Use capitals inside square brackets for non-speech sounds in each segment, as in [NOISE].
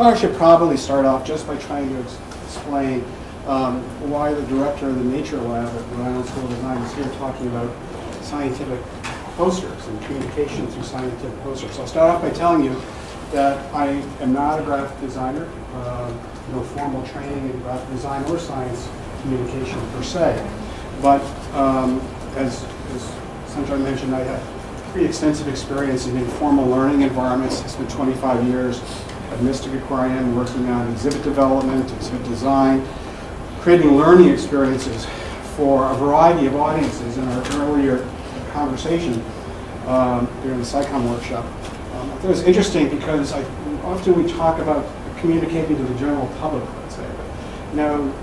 I should probably start off just by trying to ex- explain um, why the director of the Nature Lab at Rhode Island School of Design is here talking about scientific posters and communication through scientific posters. So I'll start off by telling you that I am not a graphic designer, uh, no formal training in graphic design or science communication per se. But um, as, as Sanjay mentioned, I have pretty extensive experience in informal learning environments. I spent 25 years at Mystic Aquarium working on exhibit development, exhibit design, creating learning experiences for a variety of audiences in our earlier conversation um, during the SciComm workshop. Um, I thought it was interesting because I, often we talk about communicating to the general public, let's say. But, know,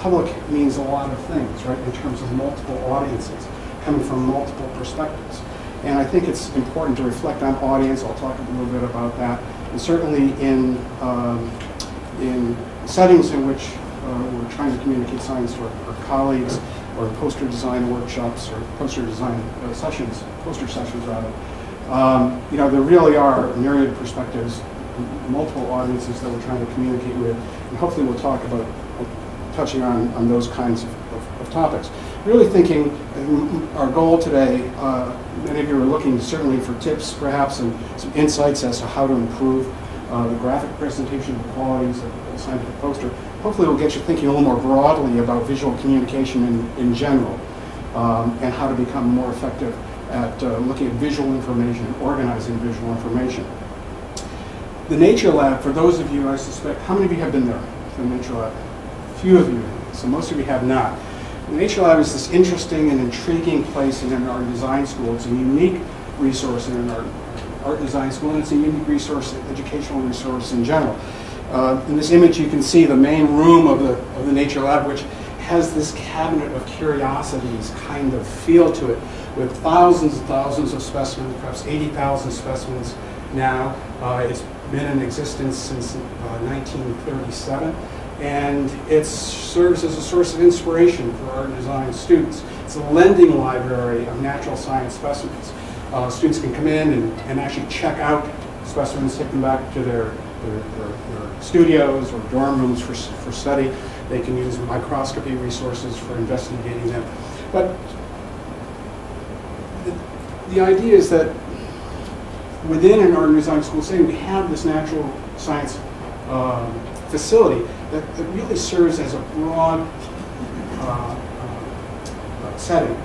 public means a lot of things, right, in terms of multiple audiences, coming from multiple perspectives. And I think it's important to reflect on audience. I'll talk a little bit about that. And certainly in, um, in settings in which uh, we're trying to communicate science to our, our colleagues, or poster design workshops, or poster design uh, sessions, poster sessions rather. Um, you know, there really are myriad perspectives, multiple audiences that we're trying to communicate with, and hopefully we'll talk about touching on, on those kinds of, of, of topics. Really thinking, our goal today, uh, many of you are looking certainly for tips perhaps and some insights as to how to improve uh, the graphic presentation, the qualities of a scientific poster. Hopefully it will get you thinking a little more broadly about visual communication in, in general um, and how to become more effective at uh, looking at visual information, organizing visual information. The Nature Lab, for those of you, I suspect, how many of you have been there, the Nature Lab? few of you, so most of you have not. The Nature Lab is this interesting and intriguing place in an art design school. It's a unique resource in an art, art design school, and it's a unique resource, educational resource in general. Uh, in this image, you can see the main room of the, of the Nature Lab, which has this cabinet of curiosities kind of feel to it, with thousands and thousands of specimens, perhaps 80,000 specimens now. Uh, it's been in existence since uh, 1937 and it serves as a source of inspiration for art and design students. It's a lending library of natural science specimens. Uh, students can come in and, and actually check out specimens, take them back to their, their, their, their studios or dorm rooms for, for study. They can use microscopy resources for investigating them. But the, the idea is that within an art and design school setting, we have this natural science um, facility that, really serves as a broad uh, uh, setting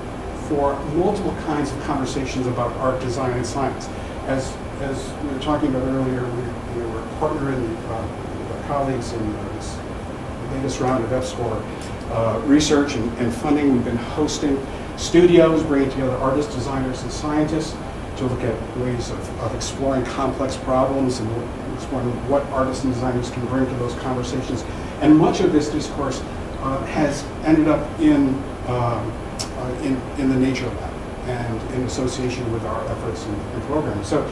for multiple kinds of conversations about art, design, and science. As, as we were talking about earlier, we, we were partnering uh, with our colleagues in this latest round of EPSCoR uh, research and, and funding. We've been hosting studios, bringing together artists, designers, and scientists to look at ways of, of exploring complex problems and what artists and designers can bring to those conversations. And much of this discourse uh, has ended up in, um, uh, in, in the Nature Lab and in association with our efforts and, and programs. So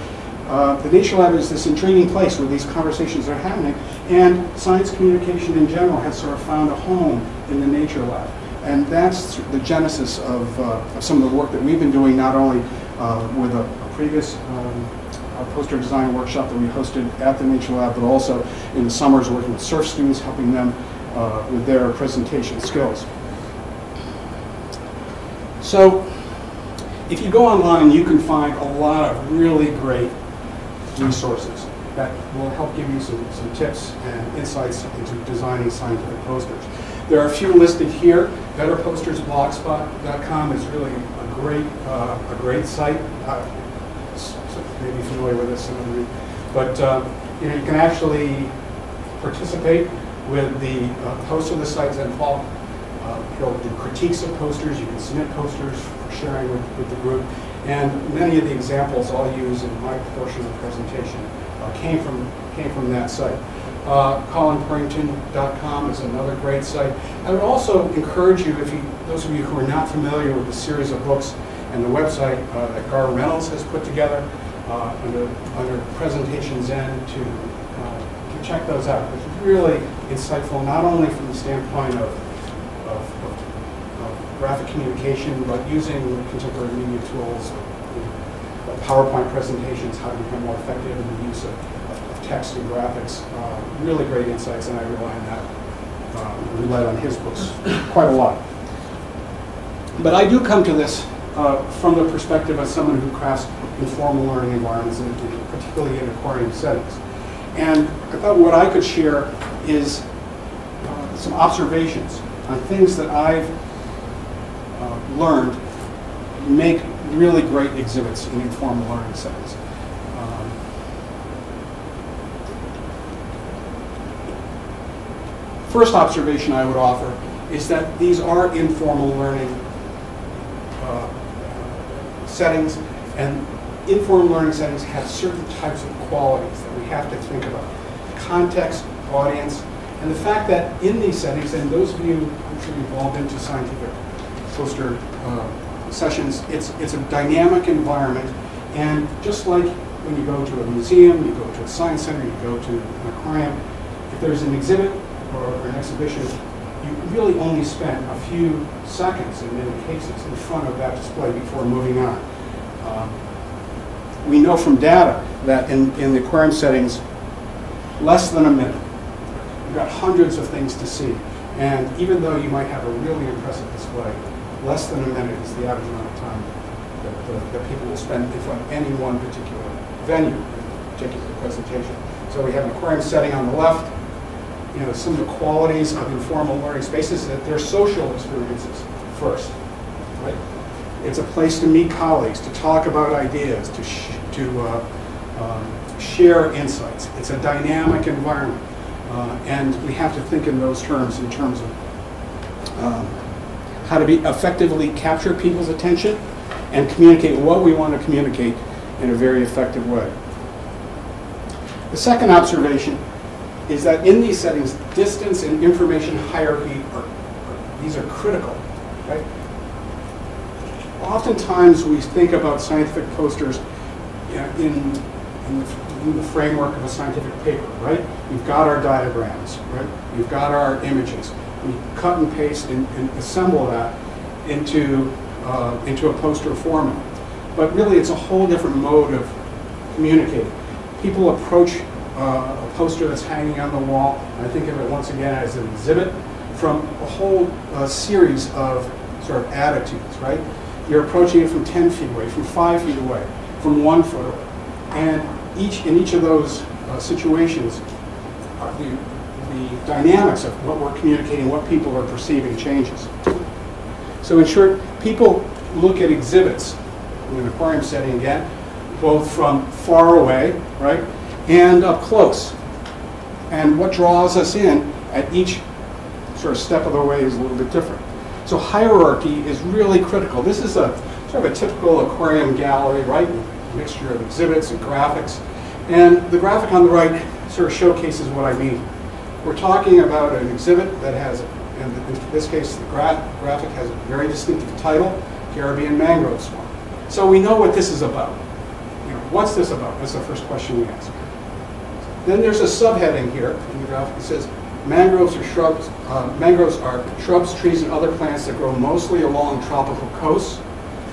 uh, the Nature Lab is this intriguing place where these conversations are happening, and science communication in general has sort of found a home in the Nature Lab. And that's the genesis of, uh, of some of the work that we've been doing, not only uh, with a, a previous um, a poster design workshop that we hosted at the Nature Lab, but also in the summers working with SURF students, helping them uh, with their presentation skills. So if you go online, you can find a lot of really great resources that will help give you some, some tips and insights into designing scientific posters. There are a few listed here. BetterPostersBlogspot.com is really a great, uh, a great site. Uh, maybe familiar with this. But uh, you know, you can actually participate with the uh, host of the site, Zen Paul. Uh, he'll do critiques of posters. You can submit posters for sharing with, with the group. And many of the examples I'll use in my portion of the presentation uh, came from came from that site. Uh, ColinPurrington.com is another great site. I would also encourage you, if you, those of you who are not familiar with the series of books and the website uh, that Garr Reynolds has put together, under, under Presentation Zen to, uh, to check those out. It's really insightful, not only from the standpoint of, of, of, of graphic communication, but using contemporary media tools, PowerPoint presentations, how to become more effective in the use of, of text and graphics, uh, really great insights, and I rely on that, um, relied on his books quite a lot. But I do come to this uh, from the perspective of someone who crafts informal learning environments, particularly in aquarium settings. And I thought what I could share is uh, some observations on things that I've uh, learned make really great exhibits in informal learning settings. Um, First observation I would offer is that these are informal learning uh, settings, and informal learning settings have certain types of qualities that we have to think about. Context, audience, and the fact that in these settings, and those of you who be involved into scientific poster uh, sessions, it's, it's a dynamic environment, and just like when you go to a museum, you go to a science center, you go to an aquarium, if there's an exhibit or an exhibition, you really only spent a few seconds in many cases in front of that display before moving on. Um, we know from data that in, in the aquarium settings, less than a minute. You've got hundreds of things to see. And even though you might have a really impressive display, less than a minute is the average amount of time that, that, that people will spend in front of any one particular venue, particular presentation. So we have an aquarium setting on the left, you know, some of the qualities of informal learning spaces, is that they're social experiences first, right? It's a place to meet colleagues, to talk about ideas, to, to uh, um, share insights. It's a dynamic environment. Uh, and we have to think in those terms, in terms of um, how to be effectively capture people's attention and communicate what we want to communicate in a very effective way. The second observation is that in these settings, distance and information hierarchy are, are these are critical, right? Oftentimes we think about scientific posters you know, in, in, the, in the framework of a scientific paper, right? We've got our diagrams, right? We've got our images. We cut and paste and, and assemble that into, uh, into a poster format. But really it's a whole different mode of communicating. People approach uh, a poster that's hanging on the wall. I think of it once again as an exhibit from a whole uh, series of sort of attitudes, right? You're approaching it from 10 feet away, from 5 feet away, from 1 foot away. And each in each of those uh, situations, uh, the, the dynamics of what we're communicating, what people are perceiving changes. So in short, people look at exhibits in an aquarium setting again, both from far away, right, and up close. And what draws us in at each sort of step of the way is a little bit different. So hierarchy is really critical. This is a sort of a typical aquarium gallery, right? A mixture of exhibits and graphics. And the graphic on the right sort of showcases what I mean. We're talking about an exhibit that has, and in this case, the gra graphic has a very distinctive title, Caribbean Mangrove Swamp. So we know what this is about. You know, what's this about? That's the first question we ask. Then there's a subheading here in the graphic that says, mangroves are shrubs, uh, mangroves are shrubs, trees, and other plants that grow mostly along tropical coasts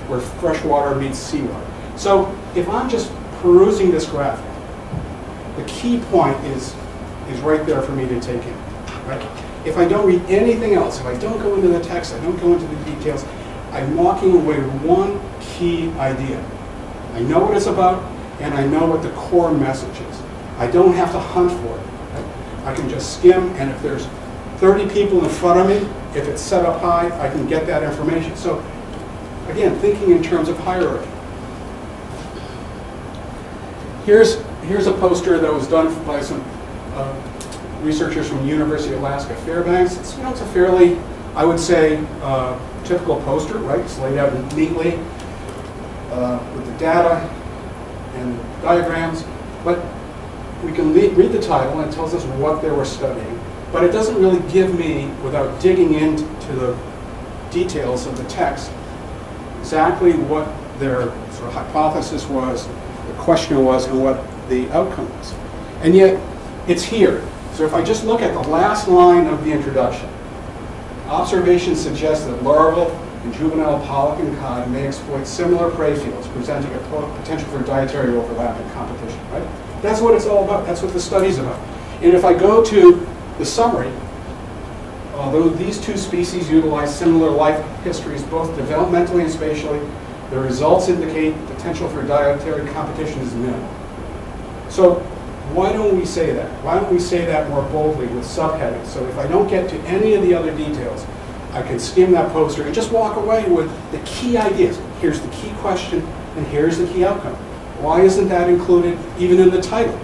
where fresh water meets seawater. So if I'm just perusing this graphic, the key point is, is right there for me to take in. Right? If I don't read anything else, if I don't go into the text, I don't go into the details, I'm walking away with one key idea. I know what it's about, and I know what the core message is. I don't have to hunt for it. I can just skim, and if there's 30 people in front of me, if it's set up high, I can get that information. So again, thinking in terms of hierarchy. Here's, here's a poster that was done by some uh, researchers from University of Alaska Fairbanks. It's, you know, it's a fairly, I would say, uh, typical poster, right? It's laid out neatly uh, with the data and diagrams, but we can read the title and it tells us what they were studying, but it doesn't really give me, without digging into the details of the text, exactly what their sort of hypothesis was, the question was, and what the outcome was. And yet, it's here. So if I just look at the last line of the introduction, observations suggest that larval and juvenile pollock and cod may exploit similar prey fields, presenting a potential for dietary overlap and competition, right? That's what it's all about. That's what the study's about. And if I go to the summary, although these two species utilize similar life histories both developmentally and spatially, the results indicate potential for dietary competition is minimal. So why don't we say that? Why don't we say that more boldly with subheadings? So if I don't get to any of the other details, I can skim that poster and just walk away with the key ideas. Here's the key question, and here's the key outcome. Why isn't that included even in the title?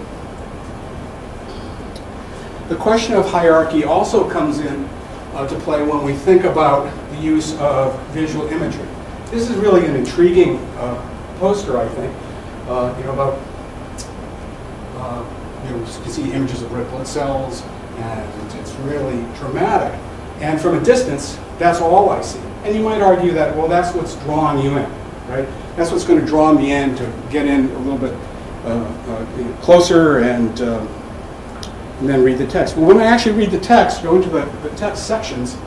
The question of hierarchy also comes in uh, to play when we think about the use of visual imagery. This is really an intriguing uh, poster, I think, uh, you know, about, uh, you know, you can see images of red blood cells, and it's really dramatic. And from a distance, that's all I see. And you might argue that, well, that's what's drawing you in, right? That's what's going to draw me in to get in a little bit uh, uh, closer and, uh, and then read the text. But when I actually read the text, go into the, the text sections,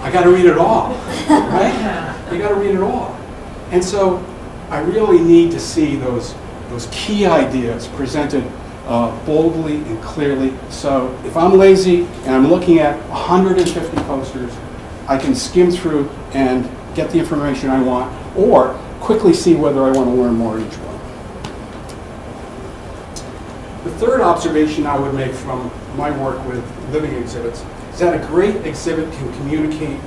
I got to read it all, right? You got to read it all. And so I really need to see those, those key ideas presented uh, boldly and clearly. So if I'm lazy and I'm looking at 150 posters, I can skim through and get the information I want, or quickly see whether I want to learn more each one. The third observation I would make from my work with living exhibits is that a great exhibit can communicate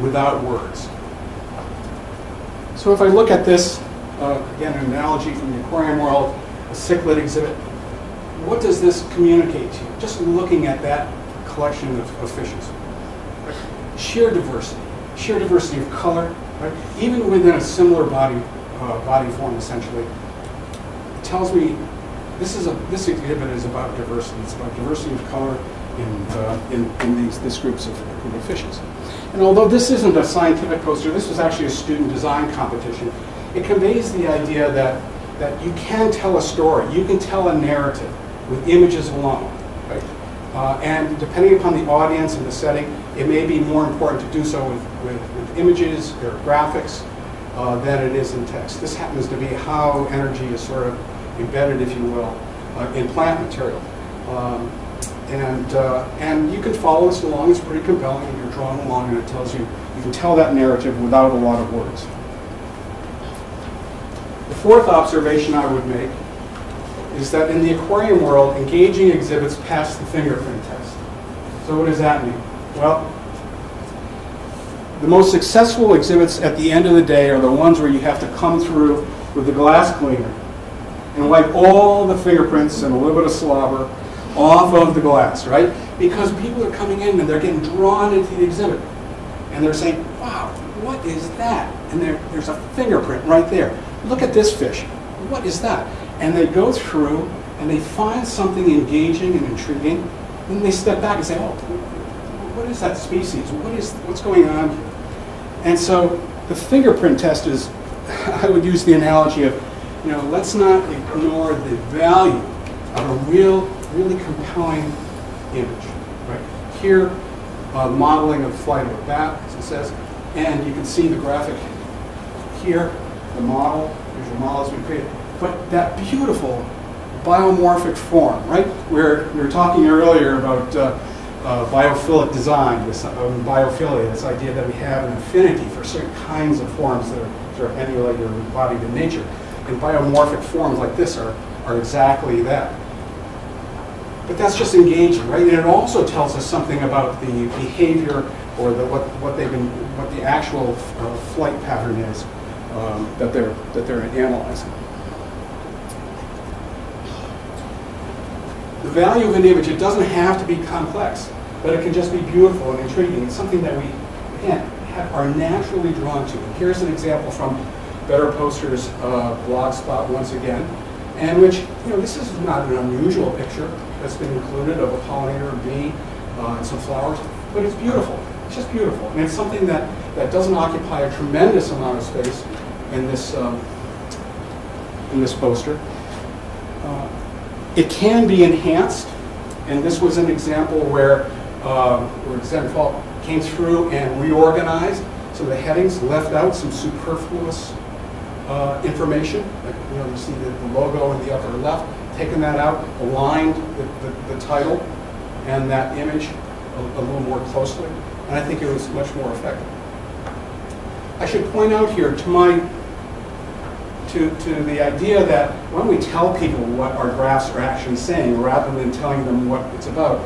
without words. So if I look at this, uh, again, an analogy from the aquarium world, a cichlid exhibit, what does this communicate to you? Just looking at that collection of, of fishes. Sheer diversity, sheer diversity of color, right? even within a similar body, uh, body form essentially, tells me this, is a, this exhibit is about diversity. It's about diversity of color in, uh, in, in these this groups of, group of fishes. And although this isn't a scientific poster, this was actually a student design competition, it conveys the idea that, that you can tell a story, you can tell a narrative with images alone. Right? Uh, and depending upon the audience and the setting, it may be more important to do so with, with, with images or graphics uh, than it is in text. This happens to be how energy is sort of embedded, if you will, uh, in plant material. Um, and, uh, and you can follow this along. It's pretty compelling. You're drawn along and it tells you, you can tell that narrative without a lot of words. The fourth observation I would make is that in the aquarium world, engaging exhibits pass the fingerprint test. So what does that mean? Well, the most successful exhibits at the end of the day are the ones where you have to come through with the glass cleaner and wipe all the fingerprints and a little bit of slobber off of the glass, right? Because people are coming in and they're getting drawn into the exhibit. And they're saying, wow, what is that? And there, there's a fingerprint right there. Look at this fish. What is that? and they go through and they find something engaging and intriguing, and they step back and say, oh, what is that species? What is, what's going on here? And so the fingerprint test is, [LAUGHS] I would use the analogy of, you know, let's not ignore the value of a real, really compelling image. Right? Here, uh, modeling of flight of a bat, as it says, and you can see the graphic here, the model, visual models we created but that beautiful biomorphic form, right? Where we were talking earlier about uh, uh, biophilic design, this uh, biophilia, this idea that we have an affinity for certain kinds of forms that are sort of emulate or embodied in nature. And biomorphic forms like this are, are exactly that. But that's just engaging, right? And it also tells us something about the behavior or the, what, what they've been, what the actual uh, flight pattern is um, that they're that they're analyzing. The value of an image, it doesn't have to be complex, but it can just be beautiful and intriguing. It's something that we, again, have, are naturally drawn to. And here's an example from Better Posters uh, blog spot once again, and which, you know, this is not an unusual picture that's been included of a pollinator, bee, uh, and some flowers, but it's beautiful. It's just beautiful. And it's something that, that doesn't occupy a tremendous amount of space in this, um, in this poster. Uh, it can be enhanced, and this was an example where, uh, where came through and reorganized some of the headings, left out some superfluous uh, information. Like, you know, you see the the logo in the upper left, taken that out, aligned the, the, the title and that image a, a little more closely, and I think it was much more effective. I should point out here to my, to, to the idea that when we tell people what our graphs are actually saying, rather than telling them what it's about,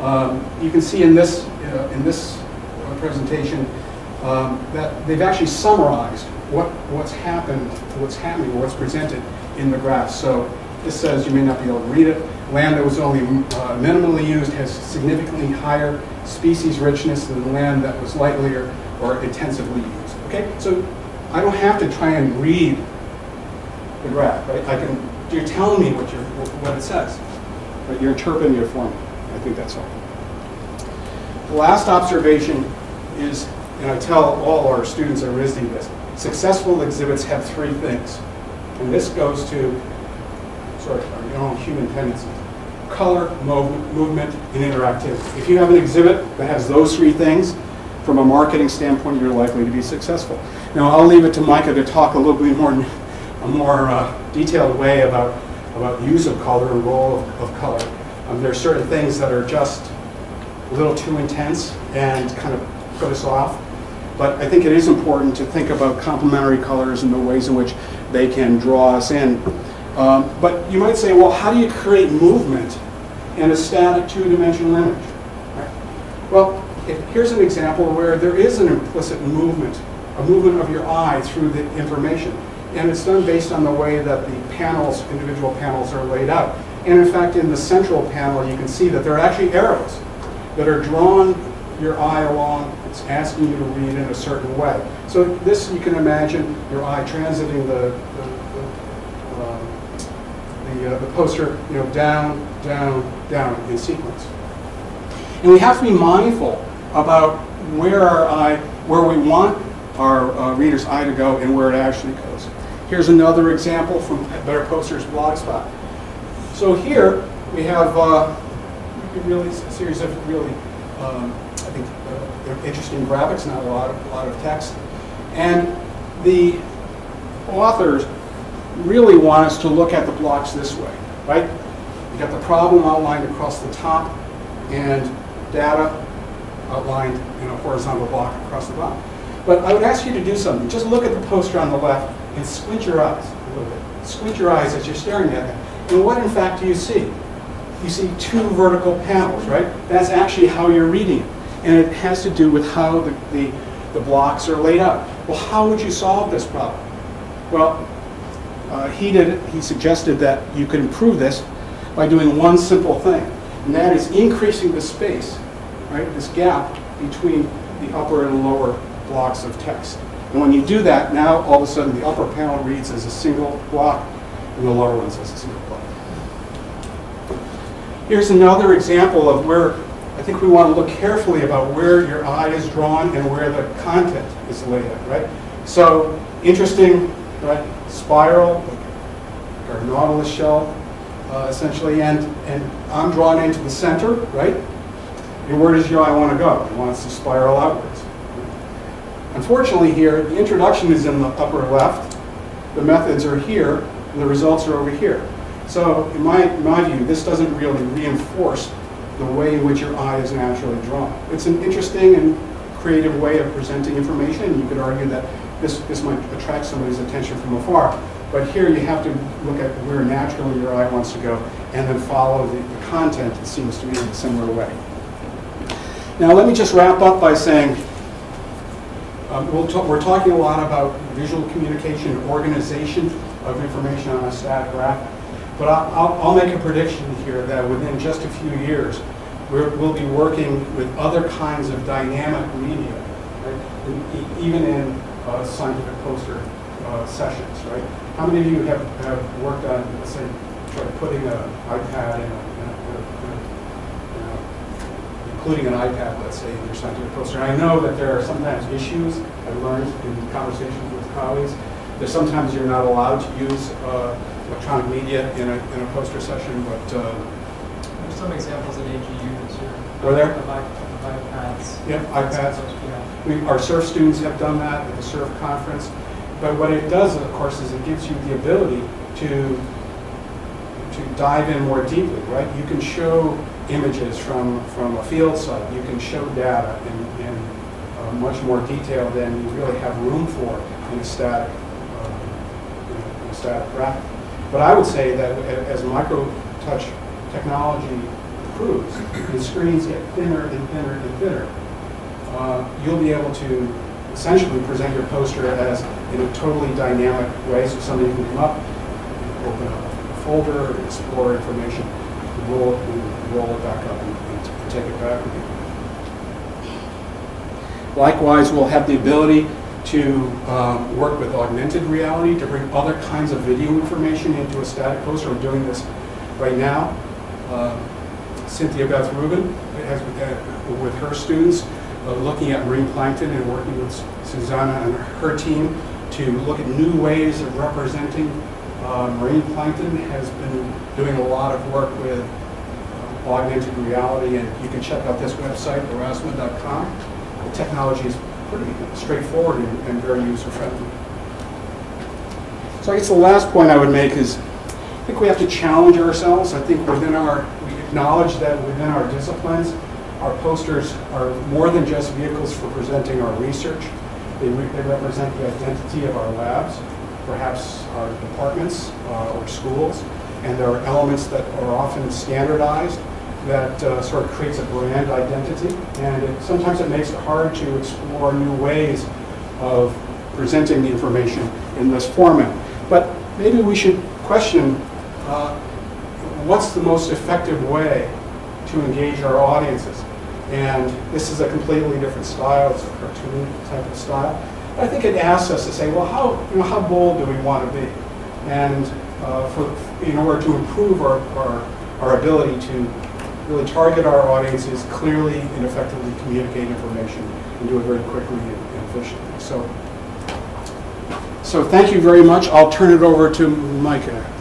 um, you can see in this, uh, in this presentation um, that they've actually summarized what, what's happened, what's happening, what's presented in the graph. So this says, you may not be able to read it, land that was only uh, minimally used has significantly higher species richness than the land that was lightly or intensively used. Okay, so I don't have to try and read the graph, right? I can, you're telling me what, you're, what it says, but you're interpreting your formula. I think that's all. The last observation is, and I tell all our students at RISD this, successful exhibits have three things. And this goes to sorry, our own human tendencies. Color, movement, movement, and interactivity. If you have an exhibit that has those three things, from a marketing standpoint, you're likely to be successful. Now, I'll leave it to Micah to talk a little bit more, a more uh, detailed way about, about use of color and role of, of color. Um, there are certain things that are just a little too intense and kind of put us off. But I think it is important to think about complementary colors and the ways in which they can draw us in. Um, but you might say, well, how do you create movement in a static two-dimensional image? Right? Well, if, here's an example where there is an implicit movement, a movement of your eye through the information. And it's done based on the way that the panels, individual panels are laid out. And in fact, in the central panel, you can see that there are actually arrows that are drawn your eye along. It's asking you to read in a certain way. So this, you can imagine your eye transiting the, the, the, um, uh, the poster, you know, down, down, down in sequence. And we have to be mindful about where our eye, where we want our uh, reader's eye to go and where it actually goes. Here's another example from Better Posters Blogspot. So here we have uh, really a series of really, um, I think, uh, interesting graphics, not a lot, of, a lot of text. And the authors really want us to look at the blocks this way, right? You got the problem outlined across the top and data outlined in a horizontal block across the bottom. But I would ask you to do something. Just look at the poster on the left and squint your eyes a little bit. Squint your eyes as you're staring at it. And what, in fact, do you see? You see two vertical panels, right? That's actually how you're reading it. And it has to do with how the, the, the blocks are laid out. Well, how would you solve this problem? Well, uh, he did. He suggested that you could improve this by doing one simple thing, and that is increasing the space, right? This gap between the upper and lower blocks of text. And when you do that, now all of a sudden the upper panel reads as a single block, and the lower ones as a single block. Here's another example of where I think we want to look carefully about where your eye is drawn and where the content is laid out, right? So interesting, right? Spiral, our nautilus shell, uh, essentially, and, and I'm drawn into the center, right? And where does your eye want to go? It wants to spiral outwards. Unfortunately here, the introduction is in the upper left, the methods are here, and the results are over here. So in my, my view, this doesn't really reinforce the way in which your eye is naturally drawn. It's an interesting and creative way of presenting information, you could argue that this, this might attract somebody's attention from afar. But here you have to look at where naturally your eye wants to go and then follow the, the content, it seems to me, in a similar way. Now let me just wrap up by saying, um, we'll we're talking a lot about visual communication and organization of information on a static graphic. But I'll, I'll, make a prediction here that within just a few years, we will be working with other kinds of dynamic media, right? even in uh, scientific poster uh, sessions, right? How many of you have, have worked on, say, putting an iPad in a, including an iPad, let's say, in your scientific poster? And I know that there are sometimes issues, I've learned in conversations with colleagues, that sometimes you're not allowed to use uh, electronic media in a, in a poster session, but... Uh, There's some examples at AGU this year. Are there? Of, of iPads. Yeah, iPads. Yeah. We, our SURF students have done that at the SURF conference. but what it does, of course, is it gives you the ability to to dive in more deeply, right? You can show images from, from a field site, you can show data in, in uh, much more detail than you really have room for in a static, uh, in a- static graphic. But I would say that as micro touch technology improves, and screens get thinner and thinner and thinner, uh, you'll be able to essentially present your poster as in a totally dynamic way, so somebody can come up, open up a folder, explore information, roll, it, roll it back up and, and take it back with you. Likewise, we'll have the ability to um, work with augmented reality to bring other kinds of video information into a static poster. We're doing this right now. Uh, Cynthia Beth Rubin has, uh, with her students, uh, looking at marine plankton and working with Susanna and her team to look at new ways of representing uh, marine plankton, has been doing a lot of work with augmented reality, and you can check out this website, aurasma.com. The technology is pretty straightforward and and very user-friendly. So I guess the last point I would make is, I think we have to challenge ourselves. I think within our, we acknowledge that within our disciplines, our posters are more than just vehicles for presenting our research. They, re- they represent the identity of our labs, perhaps our departments uh, or schools, and there are elements that are often standardized that uh, sort of creates a brand identity. And it, sometimes it makes it hard to explore new ways of presenting the information in this format. But maybe we should question uh, what's the most effective way to engage our audiences. And this is a completely different style, it's a cartoon type of style. I think it asks us to say, well, how, you know, how bold do we want to be? And uh, for, in order to improve our, our, our ability to really target our audiences clearly and effectively communicate information and do it very quickly and efficiently. So, so thank you very much. I'll turn it over to Micah.